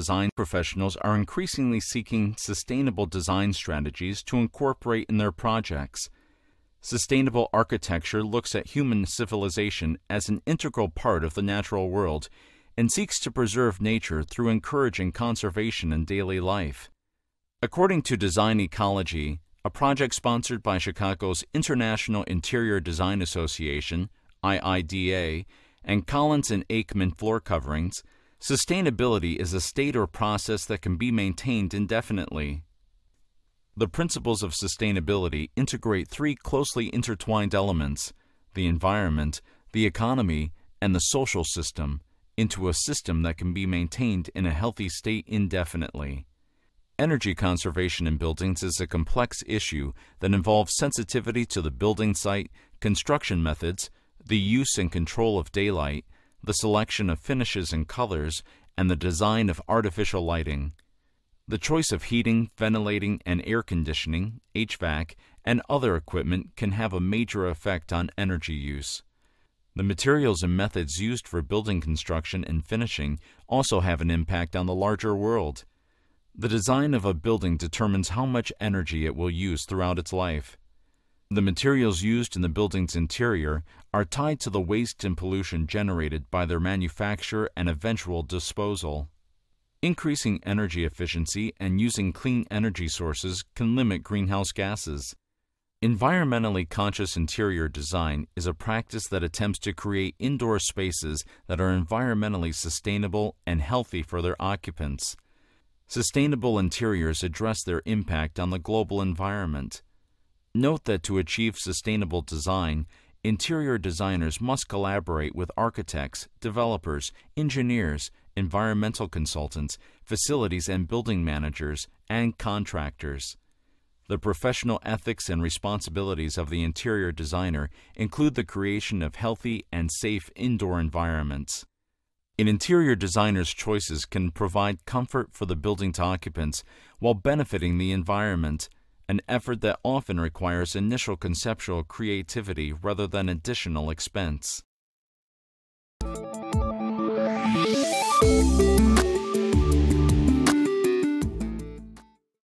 design professionals are increasingly seeking sustainable design strategies to incorporate in their projects. Sustainable architecture looks at human civilization as an integral part of the natural world and seeks to preserve nature through encouraging conservation in daily life. According to Design Ecology, a project sponsored by Chicago's International Interior Design Association, IIDA, and Collins and Aikman Floor Coverings, sustainability is a state or process that can be maintained indefinitely. The principles of sustainability integrate three closely intertwined elements the environment, the economy, and the social system into a system that can be maintained in a healthy state indefinitely. Energy conservation in buildings is a complex issue that involves sensitivity to the building site, construction methods, the use and control of daylight, the selection of finishes and colors, and the design of artificial lighting. The choice of heating, ventilating, and air conditioning, HVAC, and other equipment can have a major effect on energy use. The materials and methods used for building construction and finishing also have an impact on the larger world. The design of a building determines how much energy it will use throughout its life. The materials used in the building's interior are tied to the waste and pollution generated by their manufacture and eventual disposal. Increasing energy efficiency and using clean energy sources can limit greenhouse gases. Environmentally conscious interior design is a practice that attempts to create indoor spaces that are environmentally sustainable and healthy for their occupants. Sustainable interiors address their impact on the global environment. Note that to achieve sustainable design, interior designers must collaborate with architects, developers, engineers, environmental consultants, facilities and building managers, and contractors. The professional ethics and responsibilities of the interior designer include the creation of healthy and safe indoor environments. An interior designer's choices can provide comfort for the building's occupants while benefiting the environment, an effort that often requires initial conceptual creativity rather than additional expense.